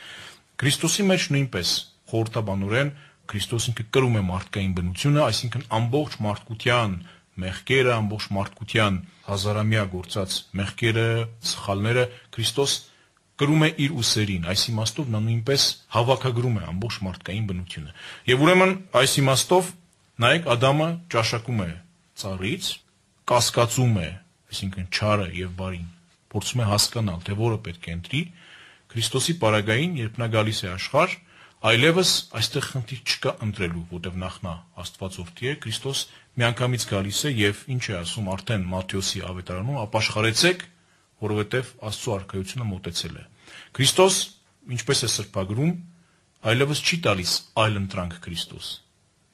Քրիստոսի մեջ նույնպես խորհրդաբանորեն Քրիստոս ինքը կրում է մարդկային բնությունը, այսինքն ամբողջ մարդկության մեղքերը, ամբողջ մարդկության հազարամյա գործած մեղքերը, սխալները Քրիստոս կրում է իր ուսերին, այս իմաստով նա նույնպես հավաքագրում է ամբողջ մարդկային բնությունը։ Եվ ուրեմն այս իմաստով նայեք Ադամը ճաշակում է ծառից, կասկածում է, այսինքն չարը եւ բարին, փորձում է հասկանալ, թե որը պետք է ընտրի, Քրիստոսի պարագային, երբ նա գալիս է աշխարհ, այլևս այստեղ խնդիր չկա ընտրելու, որտեղ նախ նա Աստված որդի է, Քրիստոս միանգամից գալիս է եւ ինչ է ասում արդեն Մատթեոսի ավետարանում, ապաշխարեցեք, որովհետեւ Աստծո արքայությունը մոտեցել է։ Քրիստոս, ինչպես է սրբագրում, այլևս չի տալիս այլ ընտրանք Քրիստոս։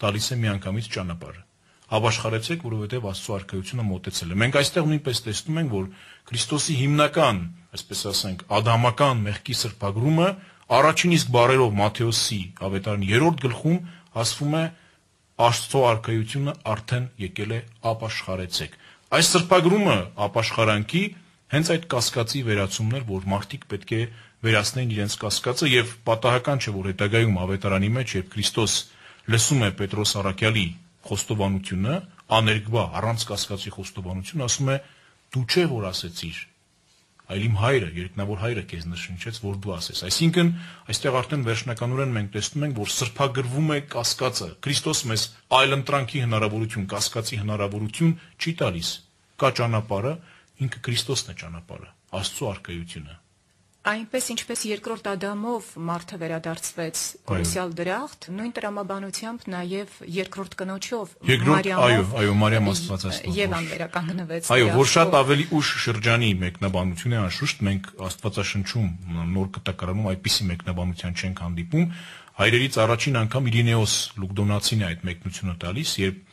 Տալիս է միանգամից ճանապարհը ապաշխարեցեք, որովհետև Աստծո արքայությունը մոտեցել է։ Մենք այստեղ նույնպես տեսնում ենք, որ Քրիստոսի հիմնական, այսպես ասենք, ադամական մեղքի սրբագրումը առաջին իսկ բարերով Մատթեոսի ավետարանի 3-րդ գլխում ասվում է Աստծո արքայությունը արդեն եկել է ապաշխարեցեք։ Այս սրբագրումը ապաշխարանքի հենց այդ կասկածի վերացումն էր, որ մարդիկ պետք է վերացնեն իրենց կասկածը եւ պատահական չէ, որ հետագայում ավետարանի մեջ, երբ Քրիստոս լսում է Պետրոս Արաքյալի խոստովանությունը, աներկբա առանց կասկածի խոստովանություն, ասում է դու չէ որ ասեցիր, այլ իմ հայրը, երկնավոր հայրը քեզ նշնչեց, որ դու ասես։ Այսինքն, այստեղ արդեն վերջնականորեն մենք տեսնում ենք, որ սրբագրվում է կասկածը։ Քրիստոս մեզ այլ ընտրանքի հնարավորություն, կասկածի հնարավորություն չի տալիս։ Կա ճանապարհը, ինքը Քրիստոսն է ճանապարհը, Աստծո արքայությունը այնպես ինչպես երկրորդ Ադամով մարդը վերադարձվեց Կորուսյալ դրախտ, նույն տրամաբանությամբ նաև երկրորդ կնոջով Մարիամով այո, այո, Մարիամ Աստվածաշնչով Եվան վերականգնվեց։ Այո, որ շատ ավելի ուշ շրջանի մեկնաբանություն է անշուշտ, մենք Աստվածաշնչում նոր կտակարանում այդպիսի մեկնաբանության չենք հանդիպում։ Հայրերից առաջին անգամ Իրինեոս Լուկդոնացին է այդ մեկնությունը տալիս, երբ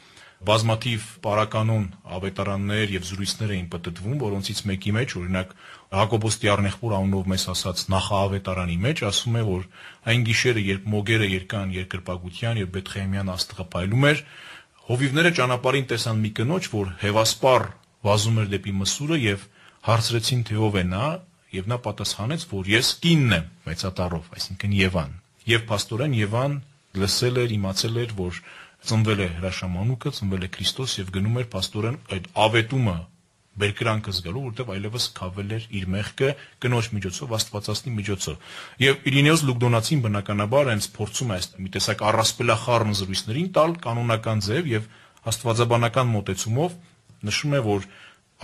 բազմաթիվ պարականոն ավետարաններ եւ զրույցներ էին պատտվում, որոնցից մեկի մեջ, օրինակ Հակոբոս Տիառնեղբոր անունով մեզ ասած նախաավետարանի մեջ ասում է, որ այն գիշերը, երբ մոգերը երկան երկրպագության եւ Բեթխեհեմյան աստղը փայլում էր, հովիվները ճանապարհին տեսան մի կնոջ, որ հևասպար վազում էր դեպի մսուրը եւ հարցրեցին թե ով է նա, եւ նա պատասխանեց, որ ես կինն եմ մեծատարով, այսինքն Եվան։ Եվ աստորեն Եվան լսել էր, իմացել էր, որ ծնվել է հրաշամանուկը, ծնվել է Քրիստոս եւ գնում էր աստորեն այդ ավետումը բերկրանքը զգալու, որտեղ այլևս քավել էր իր մեղքը կնոջ միջոցով, Աստվածածնի միջոցով։ Եվ Իրինեոս Լուկդոնացին բնականաբար հենց փորձում է այս մի տեսակ առասպելախառն զրույցներին տալ կանոնական ձև եւ աստվածաբանական մոտեցումով նշում է, որ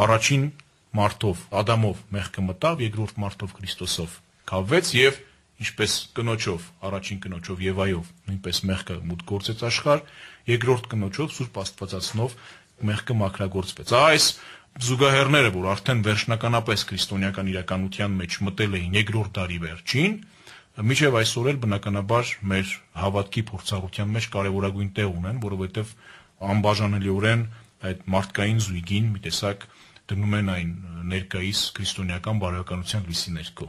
առաջին մարդով, Ադամով մեղքը մտավ, երկրորդ մարդով Քրիստոսով քավվեց եւ ինչպես կնոջով, առաջին կնոջով Եվայով նույնպես մեղքը մուտք գործեց աշխարհ, երկրորդ կնոջով Սուրբ Աստվածածնով մեղքը մաքրագործվեց։ Այս զուգահեռները, որ արդեն վերջնականապես քրիստոնեական իրականության մեջ մտել էին երկրորդ դարի վերջին, միջև այսօր էլ բնականաբար մեր հավատքի փորձառության մեջ կարևորագույն տեղ ունեն, որովհետև անբաժանելիորեն այդ մարդկային զույգին մի տեսակ դնում են այն ներկայիս քրիստոնեական բարոյականության լույսի ներքո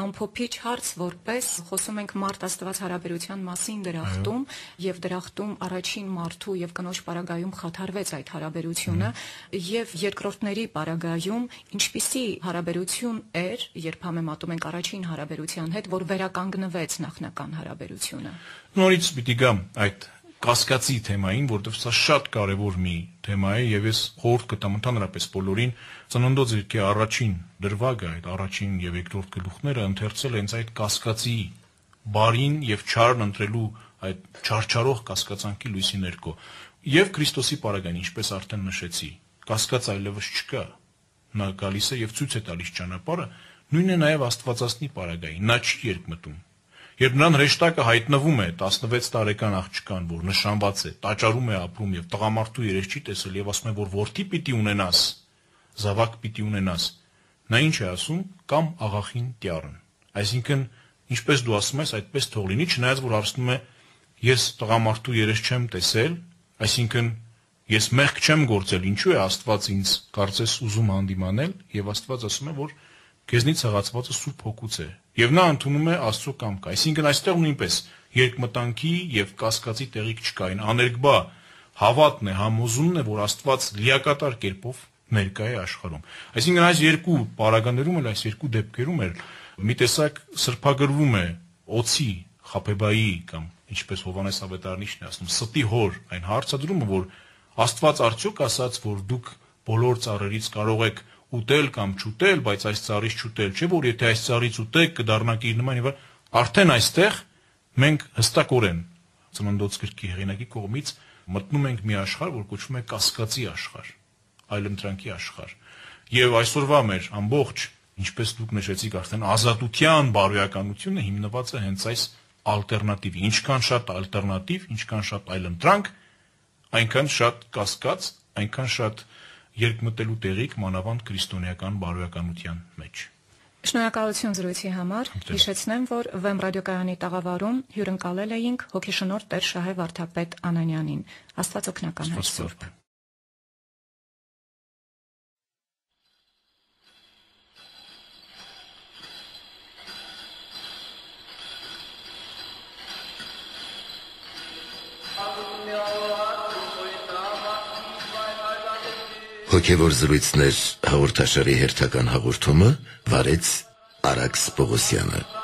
ամփոփիչ հարց որպես խոսում ենք մարդ աստված հարաբերության մասին դրախտում եւ դրախտում առաջին մարդու եւ կնոջ պարագայում խաթարվեց այդ հարաբերությունը եւ երկրորդների պարագայում ինչպիսի հարաբերություն էր երբ համեմատում ենք առաջին հարաբերության հետ որ վերականգնվեց նախնական հարաբերությունը նորից պիտի գամ այդ կասկածի թեմային, որովհետև սա շատ կարևոր մի թեմա է եւ ես խորհուրդ կտամ ընդհանրապես բոլորին ծննդոց երկի առաջին դրվագը, այդ առաջին եւ երկրորդ գլուխները ընթերցել հենց այդ կասկածի բարին եւ չարն ընտրելու այդ չարչարող կասկածանքի լույսի ներքո եւ Քրիստոսի պարագան, ինչպես արդեն նշեցի, կասկած այլևս չկա։ Նա գալիս է եւ ցույց է տալիս ճանապարհը, նույնն է նաեւ Աստվածածնի պարագային։ Նա չի երկմտում Երբ նրան հրեշտակը հայտնվում է 16 տարեկան աղջկան, որ նշանված է, տաճարում է ապրում եւ տղամարդու երես չի տեսել եւ ասում է, որ որդի պիտի ունենաս, զավակ պիտի ունենաս, նա ինչ է ասում, կամ աղախին տյարն։ Այսինքն, ինչպես դու ասում ես, այդպես թող լինի, չնայած որ հարցնում է, ես տղամարդու երես չեմ տեսել, այսինքն ես մեղք չեմ գործել, ինչու է Աստված ինձ կարծես ուզում հանդիմանել եւ Աստված ասում է, որ քեզնից հղացվածը սուրբ հոգուց է Եվ նա ընդունում է Աստծո կամքը։ Այսինքն այստեղ նույնպես երկմտանքի եւ կասկածի տեղիք չկա, այն աներկբա հավատն է, համոզումն է, որ Աստված լիակատար կերպով ներկա է աշխարհում։ Այսինքն այս երկու պարագաներում էլ այս երկու դեպքերում էլ մի տեսակ սրբագրվում է օցի խապեբայի կամ ինչպես Հովանես Ավետարանիչն է ասում, ստի հոր այն հարցադրումը, որ Աստված արդյոք ասաց, որ դուք բոլոր ծառերից կարող եք ուտել կամ չուտել, բայց այս ծառից չուտել, չէ՞ որ եթե այս ծառից ուտեք կդառնաք իր նման եւ արդեն այստեղ մենք հստակորեն ծննդոց գրքի հեղինակի կողմից մտնում ենք մի աշխարհ, որ կոչվում է կասկածի աշխարհ, այլընտրանքի աշխարհ։ Եվ այսօրվա մեր ամբողջ, ինչպես դուք նշեցիք, արդեն ազատության բարոյականությունը հիմնված է հենց այս ալտերնատիվի։ Ինչքան շատ ալտերնատիվ, ինչքան շատ այլընտրանք, այնքան շատ կասկած, այնքան շատ երկմտելու տեղիք մանավանդ քրիստոնեական բարոյականության մեջ։ Շնորհակալություն զրույցի համար։ Հիշեցնեմ, որ Վեմ ռադիոկայանի տաղավարում հյուրընկալել էինք հոգեշնորհ Տեր Շահե Վարդապետ Անանյանին։ Աստված օգնական հայ Սուրբ։ Հոգևոր զրույցներ հաղորդաշարի հերթական հաղորդումը վարեց Արաքս Պողոսյանը։